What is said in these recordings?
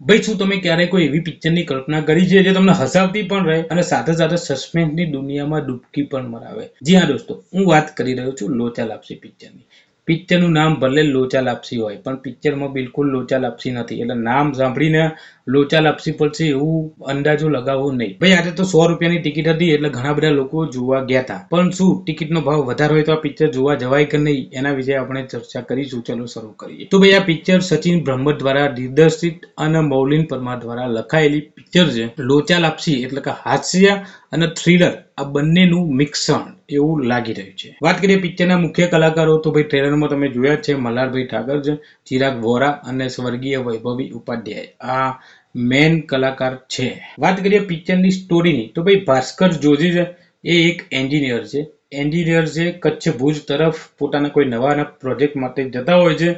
ભાઈ, શું તમે ક્યારેય કોઈ એવી પિક્ચરની કલ્પના કરી છે જે તમને હસાવતી પણ રહે અને સાથે સાથે સસ્પેન્સની દુનિયામાં ડૂબકી પણ મરાવે? જી હા દોસ્તો, હું વાત કરી રહ્યો છું લોચા લાપસી પિક્ચરની. પિક્ચરનું નામ ભલે લોચા લાપસી હોય, પણ પિક્ચરમાં બિલકુલ લોચા લાપસી નથી. એટલે નામ સાંભળીને લોચા લાપસી પડશે એવું અંદાજો લગાવવો નહીં. ભાઈ, આજે તો સો રૂપિયાની ટિકિટ હતી, એટલે ઘણા બધા લોકો જોવા ગયા હતા પણ શું ટિકિટનો ભાવ વધારે હોય તો આ પિક્ચર જોવા જવાય કે નહીં, એના વિશે આપણે ચર્ચા કરીશું. ચલો, શરૂ કરીએ. તો ભાઈ, આ પિક્ચર સચિન બ્રહ્મર દ્વારા દિગ્દર્શિત અને મૌલિન પરમાર દ્વારા લખાયેલી પિક્ચર છે. લોચા લાપસી એટલે કે હાસ્ય અને થ્રિલર આ બંનેનું મિક્સણ એવું લાગી રહ્યું છે. વાત કરીએ પિક્ચરના મુખ્ય કલાકારો, તો ભાઈ ટ્રેલરમાં તમે જોયા જ છે, મલ્હારભાઈ ઠાકર ચિરાગ વોરા અને સ્વર્ગીય વૈભવી ઉપાધ્યાય. આ મેન કલાકાર છે. વાત કરીએ પિક્ચરની સ્ટોરીની તો ભાઈ ભાસ્કર જોજી એ એક એન્જિનિયર છે. એન્જિનિયર છે, કચ્છ ભુજ તરફ પોતાના કોઈ નવા પ્રોજેક્ટ માટે જતા હોય છે.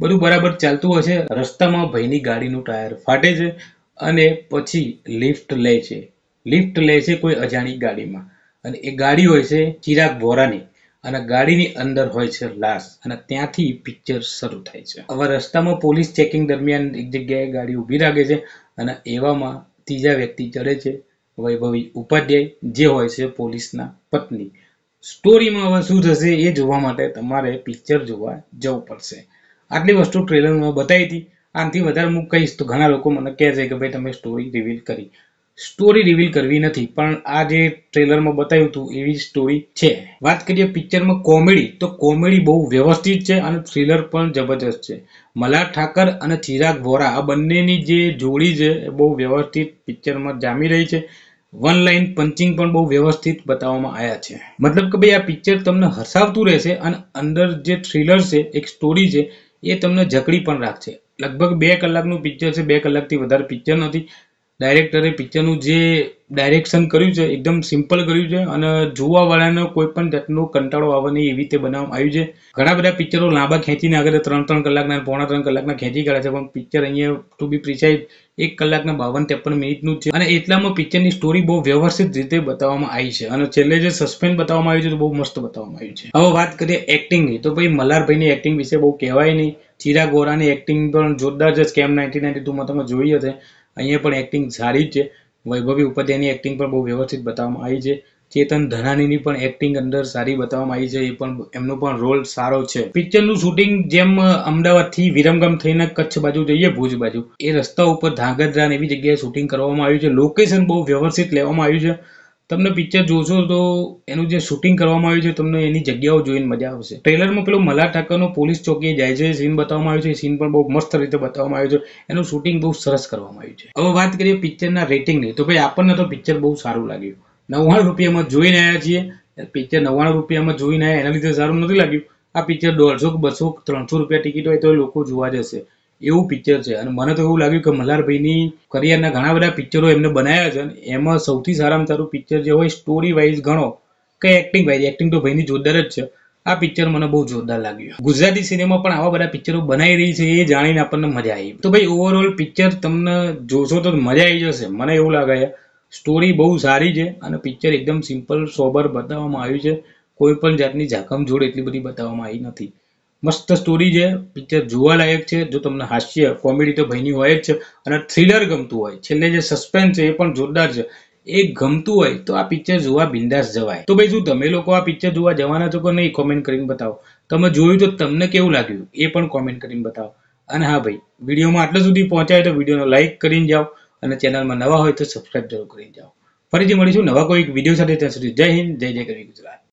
બધું બરાબર ચાલતું હોય છે રસ્તામાં ભાઈની ગાડીનું ટાયર ફાટે છે અને પછી લિફ્ટ લે છે. લિફ્ટ લે છે કોઈ અજાણી ગાડીમાં. અને એ ગાડી હોય છે ચિરાગ વોરાની અને ગાડીની અંદર હોય છે લાશ. અને ત્યાંથી પિક્ચર શરૂ થાય છે. હવે રસ્તામાં પોલીસ ચેકિંગ દરમિયાન એક જગ્યાએ ગાડી ઊભી રાખે છે અને એવામાં ત્રીજા વ્યક્તિ ચડે છે. વૈભવી ઉપાધ્યાય જે હોય છે પોલીસના પત્ની. સ્ટોરીમાં હવે શું થશે એ જોવા માટે તમારે પિક્ચર જોવા જવું પડશે. આટલી વસ્તુ ટ્રેલરમાં બતાવી હતી. આનાથી વધારે હું કહીશ તો ઘણા લોકો મને કહે છે કે ભાઈ તમે સ્ટોરી રિવીલ કરી. સ્ટોરી રિવીલ કરવી નથી. પણ આ જે ટ્રેલરમાં બતાવ્યું હતું, એવી સ્ટોરી છે. વાત કરીએ પિક્ચરમાં કોમેડી તો કોમેડી બહુ વ્યવસ્થિત છે અને થ્રિલર પણ જબરજસ્ત છે. મલાર ઠાકર અને ચિરાગ વોરા, આ બંનેની જે જોડી છે, એ બહુ વ્યવસ્થિત પિક્ચરમાં જામી રહી છે. વન લાઇન પંચિંગ પણ બહુ વ્યવસ્થિત બતાવવામાં આવ્યા છે. મતલબ કે ભાઈ, આ પિક્ચર તમને હસાવતું રહેશે અને અંદર જે થ્રિલર છે, એક સ્ટોરી છે, એ તમને જકડી પણ રાખશે. લગભગ બે કલાકનું પિક્ચર છે, બે કલાકથી વધારે પિક્ચર નથી. ડાયરેક્ટરે પિક્ચરનું જે ડાયરેક્શન કર્યું છે, એકદમ સિમ્પલ કર્યું છે અને જોવાવાળાને કોઈ પણ જાતનો કંટાળો આવે નહીં એવી રીતે બનાવવામાં આવ્યું છે. ઘણા બધા પિક્ચરો લાંબા ખેંચીને આગળ ત્રણ ત્રણ કલાકના, પોણા ત્રણ કલાકના ખેંચી કાઢે છે, પણ પિક્ચર અહીંયા ટુ બી પ્રિસાઇઝ એક કલાકના બાવન ત્રેપન મિનિટનું છે. અને એટલામાં પિક્ચરની સ્ટોરી બહુ વ્યવસ્થિત રીતે બતાવવામાં આવી છે અને છેલ્લે જે સસ્પેન્સ બતાવવામાં આવ્યું છે, તો બહુ મસ્ત બતાવવામાં આવ્યું છે. હવે વાત કરીએ એક્ટિંગની તો ભાઈ મલ્હારભાઈની એક્ટિંગ વિશે બહુ કહેવાય નહીં. ચિરાગ ગોરાની એક્ટિંગ પણ જોરદાર છે સ્કેમ નાઇન્ટીન નાઇન્ટી ટુમાં તમે જોઈ હશે. અહીંયા પણ એક્ટિંગ સારી જ છે. વૈભવી ઉપાધ્યાયની એક્ટિંગ પણ બહુ વ્યવસ્થિત બતાવવામાં આવી છે. ચેતન ધનાનીની પણ એક્ટિંગ અંદર સારી બતાવવામાં આવી છે. એ પણ એમનો પણ રોલ સારો છે. પિક્ચરનું શૂટિંગ જેમ અમદાવાદથી વિરમગામ થઈને કચ્છ બાજુ જઈએ, ભુજ બાજુ. એ રસ્તા ઉપર ધાંગધ્રા એવી જગ્યાએ શૂટિંગ કરવામાં આવ્યું છે. લોકેશન બહુ વ્યવસ્થિત લેવામાં આવ્યું છે. તમને પિક્ચર જોશો તો એનું જે શૂટિંગ કરવામાં આવ્યું છે, તમને એની જગ્યાઓ જોઈને મજા આવશે. ટ્રેલરમાં પેલો મલા ઠાકરનો પોલીસ ચોકીએ જાય છે સીન બતાવવામાં આવ્યું છે સીન પણ બહુ મસ્ત રીતે બતાવવામાં આવ્યું છે. એનું શૂટિંગ બહુ સરસ કરવામાં આવ્યું છે. હવે વાત કરીએ પિક્ચરના રેટિંગની તો ભાઈ, આપણને તો પિક્ચર બહુ સારું લાગ્યું. નવ્વાણું રૂપિયામાં જોઈને આવ્યા છીએ. પિક્ચર નવ્વાણું રૂપિયામાં જોઈને આવ્યા એના લીધે સારું નથી લાગ્યું. આ પિક્ચર દોઢસો બસો ત્રણસો રૂપિયા ટિકિટ હોય તો લોકો જોવા જશે. એવું પિક્ચર છે. અને મને તો એવું લાગ્યું કે મલ્હારભાઈની કરિયરના ઘણા બધા પિક્ચરો એમને બનાવ્યા છે. અને એમાં સૌથી સારામાં સારું પિક્ચર જે હોય સ્ટોરી વાઇઝ ગણો, કે એક્ટિંગ વાઇઝ એક્ટિંગ તો ભાઈની જોરદાર જ છે. આ પિક્ચર મને બહુ જોરદાર લાગ્યું. ગુજરાતી સિનેમા પણ આવા બધા પિક્ચરો બનાવી રહી છે એ જાણીને આપણને મજા આવી. તો ભાઈ ઓવરઓલ પિક્ચર તમને જોશો તો મજા આવી જશે. મને એવું લાગે સ્ટોરી બહુ સારી છે અને પિક્ચર એકદમ સિમ્પલ સોબર બતાવવામાં આવ્યું છે. કોઈ પણ જાતની જોડ એટલી બધી બતાવવામાં આવી નથી. મસ્ત સ્ટોરી છે. પિક્ચર જોવા લાયક છે. જો તમને હાસ્ય કોમેડી તો ભાઈની હોય જ છે અને થ્રિલર ગમતું હોય. છેલ્લે જે સસ્પેન્સ છે એ પણ જોરદાર છે. એ ગમતું હોય તો આ પિક્ચર જોવા બિંદાસ જવાય. તો ભાઈ શું, તમે લોકો આ પિક્ચર જોવા જવાના છો કે નહીં? કોમેન્ટ કરીને બતાવો. તમે જોયું તો તમને કેવું લાગ્યું? એ પણ કોમેન્ટ કરીને બતાવો. અને હા ભાઈ, વિડીયોમાં આટલા સુધી પહોંચાય તો વિડીયોને લાઇક કરીને જાઓ અને ચેનલમાં નવા હોય તો સબસ્ક્રાઇબ જરૂર કરીને જાઓ. ફરીથી મળીશું નવા કોઈ વીડિયો સાથે. ત્યાં સુધી જય હિન્દ, જય જય કરી ગુજરાત.